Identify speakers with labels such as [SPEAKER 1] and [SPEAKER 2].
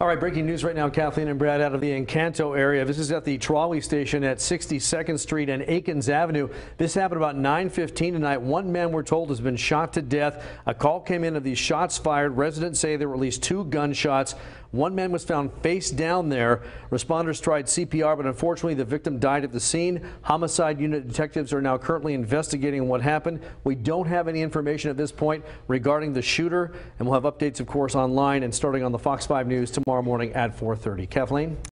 [SPEAKER 1] All right, breaking news right now, Kathleen and Brad out of the Encanto area. This is at the trolley station at 62nd Street and Akins Avenue. This happened about 9:15 tonight. One man, we're told, has been shot to death. A call came in of these shots fired. Residents say there were at least two gunshots. One man was found face down there. Responders tried CPR, but unfortunately the victim died at the scene. Homicide unit detectives are now currently investigating what happened. We don't have any information at this point regarding the shooter, and we'll have updates, of course, online and starting on the Fox 5 News tomorrow morning at 4:30. Kathleen?